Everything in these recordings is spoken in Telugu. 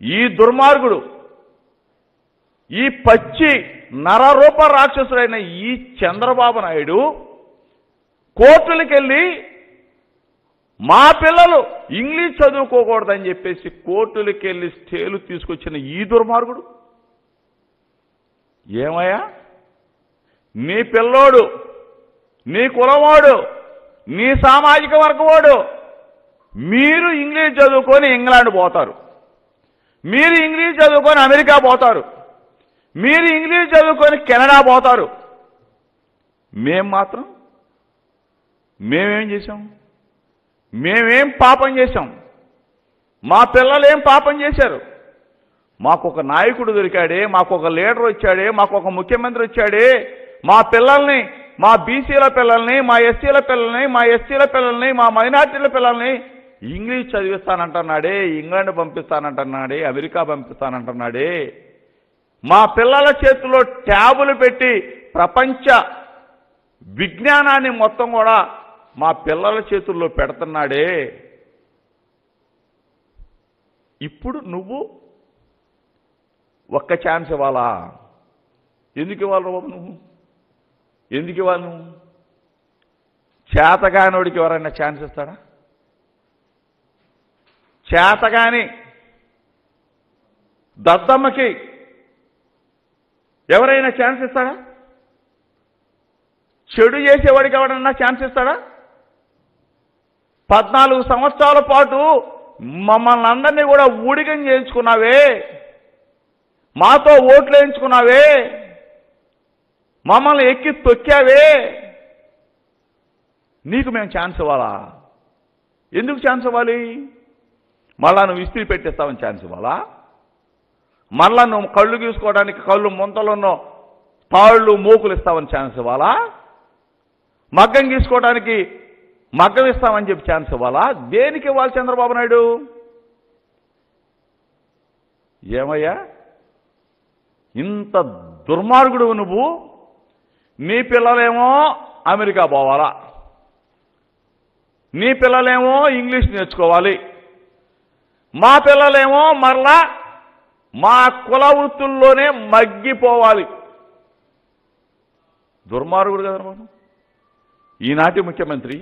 ఈ దుర్మార్గుడు ఈ పచ్చి నరరూప రాక్షసుడైన ఈ చంద్రబాబు నాయుడు కోర్టులకెళ్ళి మా పిల్లలు ఇంగ్లీష్ చదువుకోకూడదని చెప్పేసి కోర్టులకెళ్ళి స్టేలు తీసుకొచ్చిన ఈ దుర్మార్గుడు. ఏమయ్యా? నీ పిల్లోడు నీ కులవాడు నీ సామాజిక వర్గవాడు మీరు ఇంగ్లీష్ చదువుకొని ఇంగ్లాండ్ పోతారు. మీరు ఇంగ్లీష్ చదువుకొని అమెరికా పోతారు. మీరు ఇంగ్లీష్ చదువుకొని కెనడా పోతారు. మేం మాత్రం మేమేం చేశాం? మేమేం పాపం చేశాం? మా పిల్లలు ఏం పాపం చేశారు? మాకు ఒక నాయకుడు దొరికాడే మాకు ఒక లీడర్ వచ్చాడే మాకు ఒక ముఖ్యమంత్రి వచ్చాడే. మా పిల్లల్ని మా బీసీల పిల్లల్ని మా ఎస్సీల పిల్లల్ని మా ఎస్సీల పిల్లల్ని మా మైనార్టీల పిల్లల్ని ఇంగ్లీష్ చదివిస్తానంటున్నాడే ఇంగ్లాండ్ పంపిస్తానంటున్నాడే అమెరికా పంపిస్తానంటున్నాడే. మా పిల్లల చేతిలో ట్యాబులు పెట్టి ప్రపంచ విజ్ఞానాన్ని మొత్తం కూడా మా పిల్లల చేతుల్లో పెడుతున్నాడే. ఇప్పుడు నువ్వు ఒక్క ఛాన్స్ ఇవ్వాలా? ఎందుకు ఇవ్వాలి బాబు నువ్వు? ఎందుకు ఇవ్వాలి నువ్వు? చేతగానోడికి ఎవరైనా ఛాన్స్ ఇస్తాడా? చేతగాని దద్దమ్మకి ఎవరైనా ఛాన్స్ ఇస్తాడా? చెడు చేసేవాడికి ఎవడన్నా ఛాన్స్ ఇస్తాడా? పద్నాలుగు సంవత్సరాల పాటు మమ్మల్ని అందరినీ కూడా ఊడిగం చేయించుకున్నావే. మాతో ఓట్లు వేయించుకున్నావే. మమ్మల్ని ఎక్కి తొక్కావే. నీకు మేము ఛాన్స్ ఇవ్వాలా? ఎందుకు ఛాన్స్ ఇవ్వాలి? మళ్ళా నువ్వు ఇస్త్రీ పెట్టేస్తావని ఛాన్స్ ఇవ్వాలా? మళ్ళా నువ్వు కళ్ళు గీసుకోవడానికి కళ్ళు ముంతలున్నో తాళ్ళు మూకులు ఇస్తావని ఛాన్స్ ఇవ్వాలా? మగ్గం గీసుకోవడానికి మగ్గం ఇస్తామని చెప్పి ఛాన్స్ ఇవ్వాలా? దేనికి ఇవ్వాలి చంద్రబాబు నాయుడు? ఏమయ్యా? ఇంత దుర్మార్గుడు నువ్వు? నీ పిల్లలేమో అమెరికా పోవాలా? నీ పిల్లలేమో ఇంగ్లీష్ నేర్చుకోవాలి? మా పిల్లలేమో మరలా మా కుల వృత్తుల్లోనే మగ్గిపోవాలి. దుర్మార్గుడు కదా మనం. ఈనాటి ముఖ్యమంత్రి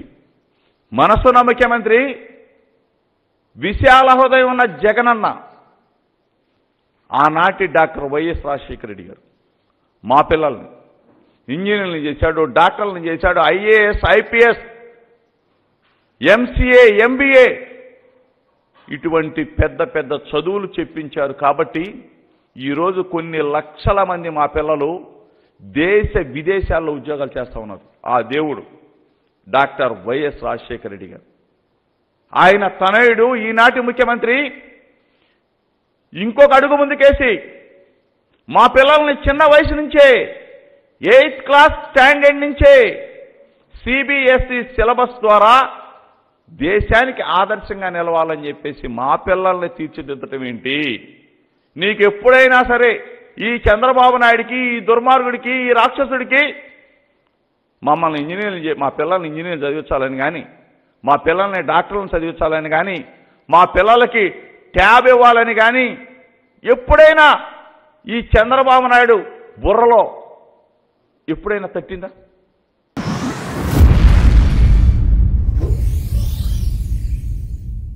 మనసున్న ముఖ్యమంత్రి విశాల హృదయం ఉన్న జగనన్న ఆనాటి డాక్టర్ వైఎస్ రాజశేఖర రెడ్డి గారు మా పిల్లల్ని ఇంజనీర్లను చేశాడు డాక్టర్లను చేశాడు ఐఏఎస్ ఐపీఎస్ ఎంసీఏ ఎంబీఏ ఇటువంటి పెద్ద పెద్ద చదువులు చెప్పించారు కాబట్టి ఈరోజు కొన్ని లక్షల మంది మా పిల్లలు దేశ విదేశాల్లో ఉద్యోగాలు చేస్తూ ఉన్నారు. ఆ దేవుడు డాక్టర్ వైఎస్ రాజశేఖర రెడ్డి గారు. ఆయన తనయుడు ఈనాటి ముఖ్యమంత్రి. ఇంకొక అడుగు ముందుకేసి మా పిల్లల్ని చిన్న వయసు నుంచే ఎయిత్ క్లాస్ స్టాండర్డ్ నుంచే సిబిఎస్ఈ సిలబస్ ద్వారా దేశానికి ఆదర్శంగా నిలవాలని చెప్పేసి మా పిల్లల్ని తీర్చిదిద్దటం ఏంటి? నీకు ఎప్పుడైనా సరే ఈ చంద్రబాబు నాయుడికి ఈ దుర్మార్గుడికి ఈ రాక్షసుడికి మమ్మల్ని ఇంజనీర్లు మా పిల్లల్ని ఇంజనీర్లు చదివించాలని కానీ మా పిల్లల్ని డాక్టర్లను చదివించాలని కానీ మా పిల్లలకి ట్యాబ్ ఇవ్వాలని కానీ ఎప్పుడైనా ఈ చంద్రబాబు నాయుడు బుర్రలో ఎప్పుడైనా తట్టిందా?